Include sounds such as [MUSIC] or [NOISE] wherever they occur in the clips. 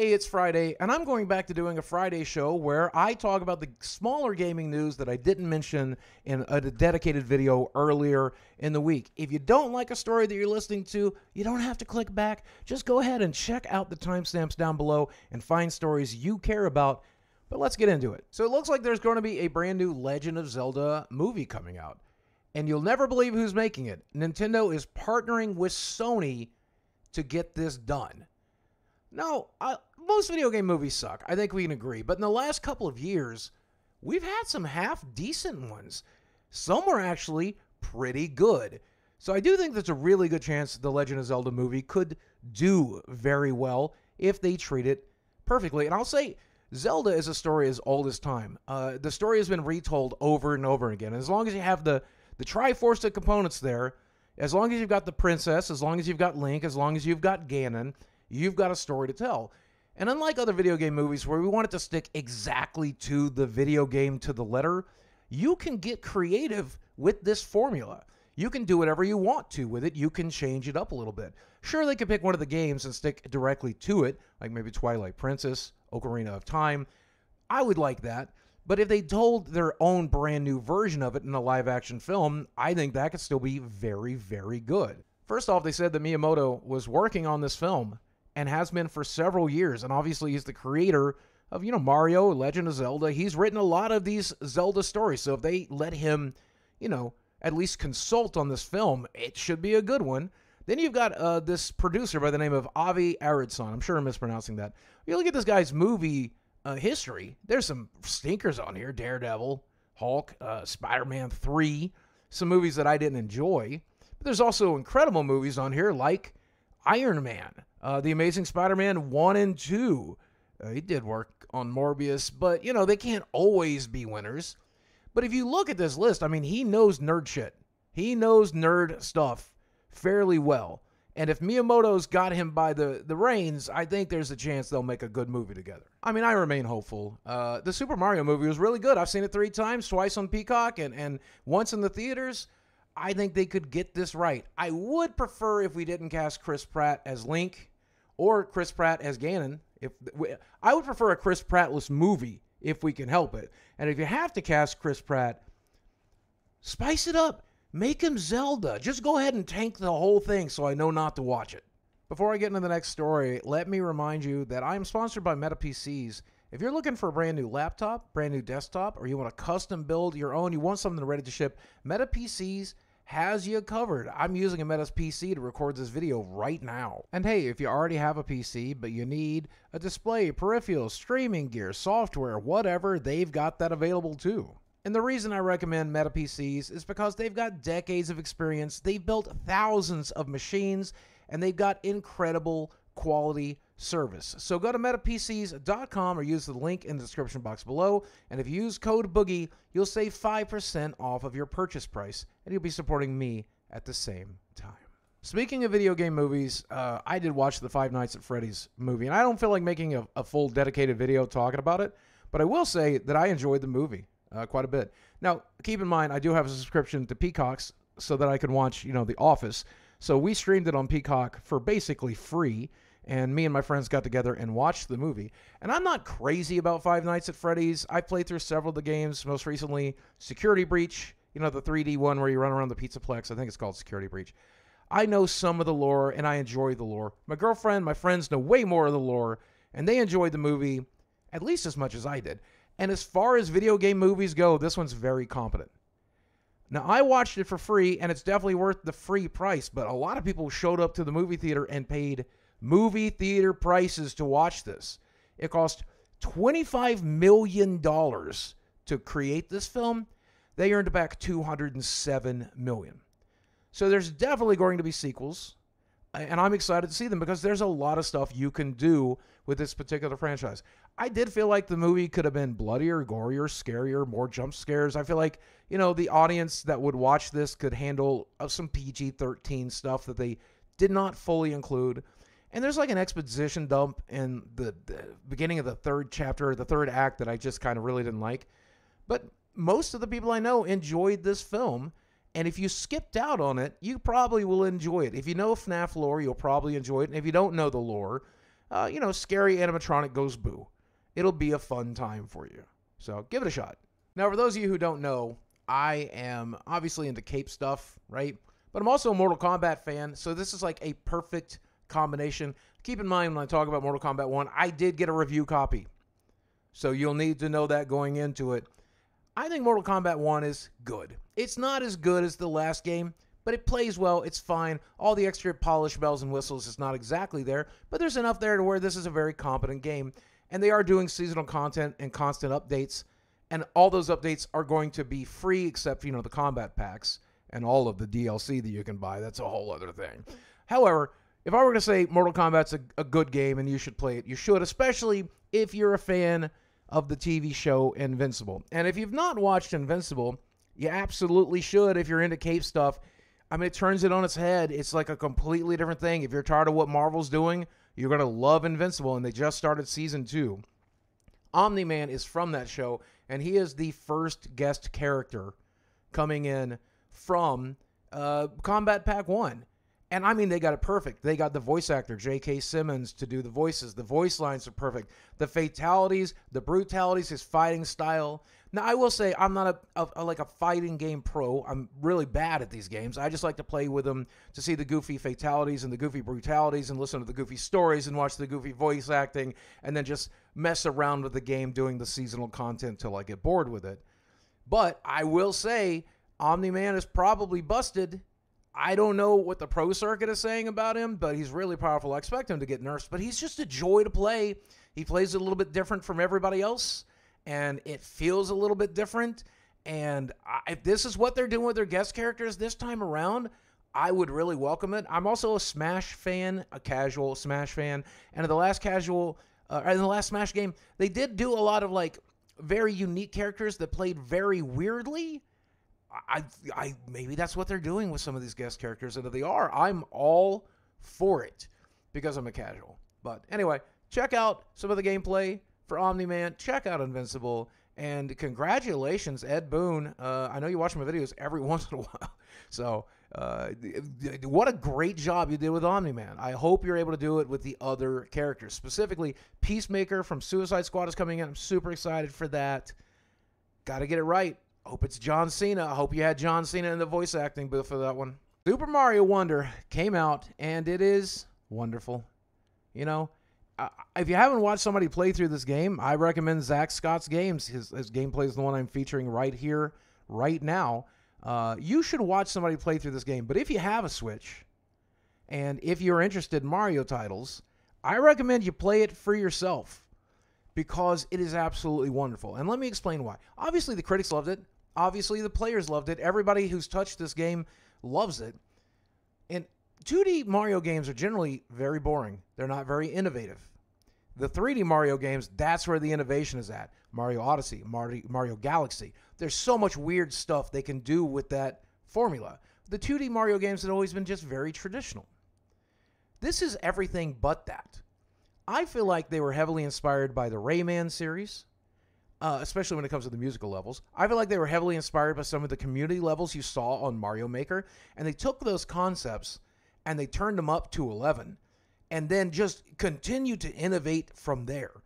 Hey, it's Friday, and I'm going back to doing a Friday show where I talk about the smaller gaming news that I didn't mention in a dedicated video earlier in the week. If you don't like a story that you're listening to, you don't have to click back. Just go ahead and check out the timestamps down below and find stories you care about. But let's get into it. So it looks like there's going to be a brand new Legend of Zelda movie coming out. And you'll never believe who's making it. Nintendo is partnering with Sony to get this done. No, most video game movies suck. I think we can agree. But in the last couple of years, we've had some half decent ones. Some were actually pretty good. So I do think there's a really good chance the Legend of Zelda movie could do very well if they treat it perfectly. And I'll say, Zelda is a story as old as time. Uh, the story has been retold over and over again. As long as you have the the Triforce of components there, as long as you've got the princess, as long as you've got Link, as long as you've got Ganon, You've got a story to tell. And unlike other video game movies where we want it to stick exactly to the video game to the letter, you can get creative with this formula. You can do whatever you want to with it. You can change it up a little bit. Sure, they could pick one of the games and stick directly to it, like maybe Twilight Princess, Ocarina of Time. I would like that. But if they told their own brand new version of it in a live action film, I think that could still be very, very good. First off, they said that Miyamoto was working on this film and has been for several years. And obviously, he's the creator of, you know, Mario, Legend of Zelda. He's written a lot of these Zelda stories. So if they let him, you know, at least consult on this film, it should be a good one. Then you've got uh, this producer by the name of Avi Arudson. I'm sure I'm mispronouncing that. You look at this guy's movie uh, history. There's some stinkers on here: Daredevil, Hulk, uh, Spider-Man 3. Some movies that I didn't enjoy. But there's also incredible movies on here like Iron Man, uh, The Amazing Spider Man 1 and 2. Uh, he did work on Morbius, but, you know, they can't always be winners. But if you look at this list, I mean, he knows nerd shit. He knows nerd stuff fairly well. And if Miyamoto's got him by the, the reins, I think there's a chance they'll make a good movie together. I mean, I remain hopeful. Uh, the Super Mario movie was really good. I've seen it three times, twice on Peacock and, and once in the theaters. I think they could get this right. I would prefer if we didn't cast Chris Pratt as Link or Chris Pratt as Ganon. If I would prefer a Chris Prattless movie if we can help it. And if you have to cast Chris Pratt, spice it up. Make him Zelda. Just go ahead and tank the whole thing so I know not to watch it. Before I get into the next story, let me remind you that I am sponsored by Meta PCs. If you're looking for a brand new laptop, brand new desktop, or you want to custom build your own, you want something ready to ship, Meta PCs has you covered. I'm using a Meta's PC to record this video right now. And hey, if you already have a PC, but you need a display, peripherals, streaming gear, software, whatever, they've got that available too. And the reason I recommend Meta PCs is because they've got decades of experience, they've built thousands of machines, and they've got incredible quality service. So go to metapcs.com or use the link in the description box below. And if you use code Boogie, you'll save 5% off of your purchase price, and you'll be supporting me at the same time. Speaking of video game movies, uh, I did watch the Five Nights at Freddy's movie, and I don't feel like making a, a full dedicated video talking about it, but I will say that I enjoyed the movie uh, quite a bit. Now, keep in mind, I do have a subscription to Peacocks so that I can watch, you know, The Office. So we streamed it on Peacock for basically free and me and my friends got together and watched the movie. And I'm not crazy about Five Nights at Freddy's. I played through several of the games, most recently Security Breach, you know, the 3D one where you run around the Pizzaplex. I think it's called Security Breach. I know some of the lore and I enjoy the lore. My girlfriend, my friends know way more of the lore, and they enjoyed the movie at least as much as I did. And as far as video game movies go, this one's very competent. Now, I watched it for free, and it's definitely worth the free price, but a lot of people showed up to the movie theater and paid movie theater prices to watch this. It cost $25 million to create this film. They earned back 207 million. So there's definitely going to be sequels, and I'm excited to see them because there's a lot of stuff you can do with this particular franchise. I did feel like the movie could have been bloodier, gorier, scarier, more jump scares. I feel like, you know, the audience that would watch this could handle uh, some PG 13 stuff that they did not fully include. And there's like an exposition dump in the, the beginning of the third chapter, the third act that I just kind of really didn't like. But most of the people I know enjoyed this film. And if you skipped out on it, you probably will enjoy it. If you know FNAF lore, you'll probably enjoy it. And if you don't know the lore, uh, you know, scary animatronic goes boo. It'll be a fun time for you. So give it a shot. Now, for those of you who don't know, I am obviously into cape stuff, right? But I'm also a Mortal Kombat fan, so this is like a perfect combination. Keep in mind when I talk about Mortal Kombat 1, I did get a review copy. So you'll need to know that going into it. I think Mortal Kombat 1 is good. It's not as good as the last game, but it plays well. It's fine. All the extra polish bells and whistles is not exactly there, but there's enough there to where this is a very competent game. And they are doing seasonal content and constant updates, and all those updates are going to be free except, you know, the combat packs and all of the DLC that you can buy. That's a whole other thing. However, if I were to say Mortal Kombat's a, a good game and you should play it, you should, especially if you're a fan of the TV show Invincible. And if you've not watched Invincible, you absolutely should if you're into cape stuff. I mean, it turns it on its head. It's like a completely different thing. If you're tired of what Marvel's doing, you're going to love Invincible, and they just started season two. Omni Man is from that show, and he is the first guest character coming in from uh, Kombat Pack 1. And I mean, they got it perfect. They got the voice actor, J.K. Simmons, to do the voices. The voice lines are perfect. The fatalities, the brutalities, his fighting style. Now, I will say, I'm not a, a, a, like a fighting game pro. I'm really bad at these games. I just like to play with them to see the goofy fatalities and the goofy brutalities and listen to the goofy stories and watch the goofy voice acting and then just mess around with the game doing the seasonal content till I get bored with it. But I will say, Omni Man is probably busted I don't know what the pro circuit is saying about him, but he's really powerful. I expect him to get nerfed, but he's just a joy to play. He plays a little bit different from everybody else, and it feels a little bit different. And I, if this is what they're doing with their guest characters this time around, I would really welcome it. I'm also a Smash fan, a casual Smash fan, and in the last casual, uh, in the last Smash game, they did do a lot of like very unique characters that played very weirdly I, I maybe that's what they're doing with some of these guest characters, and if they are, I'm all for it because I'm a casual. But anyway, check out some of the gameplay for Omni Man. Check out Invincible, and congratulations, Ed Boon. Uh, I know you watch my videos every [LAUGHS] once in a while, so uh, what a great job you did with Omni Man. I hope you're able to do it with the other characters, specifically Peacemaker from Suicide Squad is coming in. I'm super excited for that. Got to get it right hope it's John Cena. I hope you had John Cena in the voice acting booth for that one. Super Mario Wonder came out, and it is wonderful. You know, if you haven't watched somebody play through this game, I recommend Zack Scott's games. His, his gameplay is the one I'm featuring right here, right now. Uh, you should watch somebody play through this game. But if you have a Switch, and if you're interested in Mario titles, I recommend you play it for yourself because it is absolutely wonderful. And let me explain why. Obviously, the critics loved it. Obviously, the players loved it. Everybody who's touched this game loves it. And 2D Mario games are generally very boring, they're not very innovative. The 3D Mario games, that's where the innovation is at. Mario Odyssey, Mario, Mario Galaxy. There's so much weird stuff they can do with that formula. The 2D Mario games have always been just very traditional. This is everything but that. I feel like they were heavily inspired by the Rayman series, uh, especially when it comes to the musical levels. I feel like they were heavily inspired by some of the community levels you saw on Mario Maker, and they took those concepts and they turned them up to 11 and then just continued to innovate from there.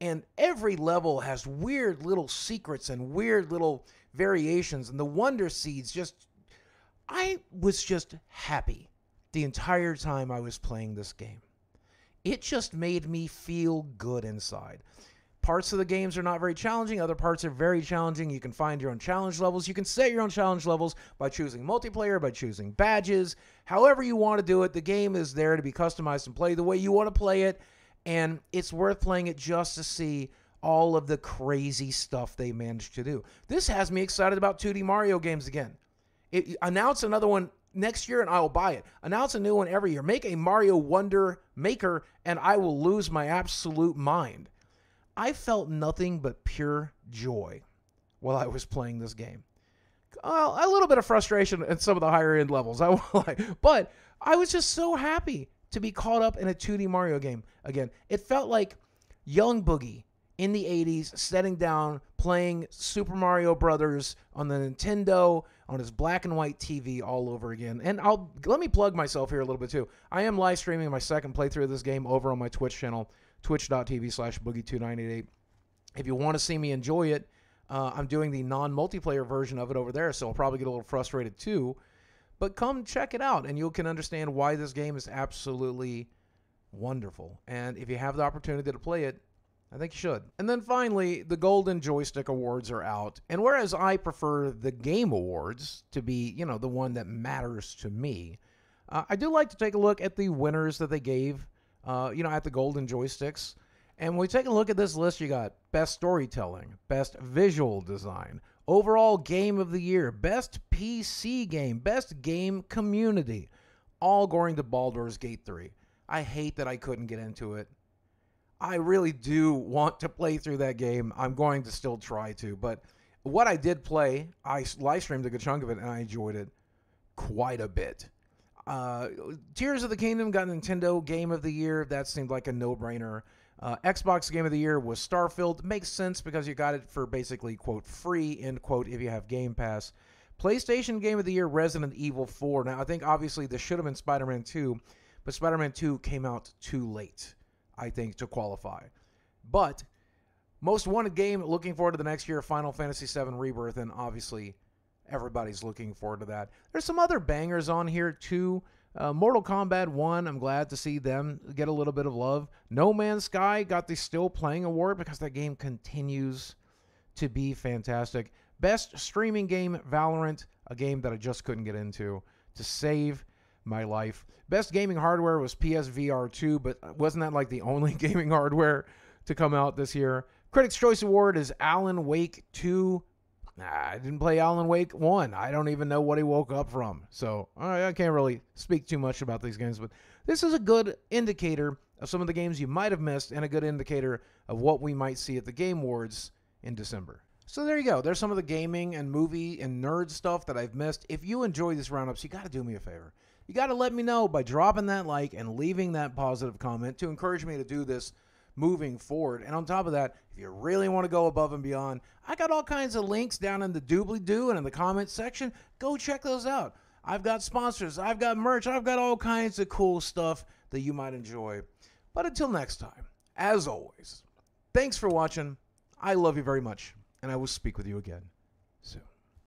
And every level has weird little secrets and weird little variations, and the Wonder Seeds just. I was just happy the entire time I was playing this game it just made me feel good inside. Parts of the games are not very challenging, other parts are very challenging. You can find your own challenge levels. You can set your own challenge levels by choosing multiplayer, by choosing badges, however you want to do it. The game is there to be customized and play the way you want to play it, and it's worth playing it just to see all of the crazy stuff they managed to do. This has me excited about 2D Mario games again. It, announced another one next year and I will buy it. Announce a new one every year. Make a Mario Wonder Maker and I will lose my absolute mind. I felt nothing but pure joy while I was playing this game. A little bit of frustration at some of the higher end levels, [LAUGHS] I will lie. but I was just so happy to be caught up in a 2D Mario game again. It felt like Young Boogie in the 80s sitting down playing Super Mario Brothers on the Nintendo on his black and white TV all over again. And I'll let me plug myself here a little bit too. I am live streaming my second playthrough of this game over on my Twitch channel, twitch.tv slash boogie2988. If you want to see me enjoy it, uh, I'm doing the non-multiplayer version of it over there, so I'll probably get a little frustrated too. But come check it out, and you can understand why this game is absolutely wonderful. And if you have the opportunity to play it, I think you should. And then finally, the Golden Joystick Awards are out. And whereas I prefer the Game Awards to be, you know, the one that matters to me, uh, I do like to take a look at the winners that they gave, uh, you know, at the Golden Joysticks. And when we take a look at this list, you got Best Storytelling, Best Visual Design, Overall Game of the Year, Best PC Game, Best Game Community, all going to Baldur's Gate 3. I hate that I couldn't get into it. I really do want to play through that game. I'm going to still try to, but what I did play, I live streamed a good chunk of it, and I enjoyed it quite a bit. Uh, Tears of the Kingdom got Nintendo Game of the Year. That seemed like a no-brainer. Uh, Xbox Game of the Year was Starfield. Makes sense because you got it for basically quote free end quote if you have Game Pass. PlayStation Game of the Year Resident Evil 4. Now I think obviously this should have been Spider-Man 2, but Spider-Man 2 came out too late. I think, to qualify. But most wanted game, looking forward to the next year, Final Fantasy VII Rebirth, and obviously everybody's looking forward to that. There's some other bangers on here too. Uh, Mortal Kombat 1, I'm glad to see them get a little bit of love. No Man's Sky got the Still Playing Award because that game continues to be fantastic. Best streaming game, Valorant, a game that I just couldn't get into to save my life. Best gaming hardware was PSVR 2, but wasn't that like the only [LAUGHS] gaming hardware to come out this year? Critics' Choice Award is Alan Wake 2. Nah, I didn't play Alan Wake 1. I don't even know what he woke up from. So I can't really speak too much about these games, but this is a good indicator of some of the games you might have missed and a good indicator of what we might see at the Game Awards in December. So there you go. There's some of the gaming and movie and nerd stuff that I've missed. If you enjoy these roundups, you got to do me a favor you got to let me know by dropping that like and leaving that positive comment to encourage me to do this moving forward. And on top of that, if you really want to go above and beyond, I got all kinds of links down in the doobly doo and in the comments section. Go check those out. I've got sponsors, I've got merch, I've got all kinds of cool stuff that you might enjoy. But until next time, as always, thanks for watching. I love you very much, and I will speak with you again soon.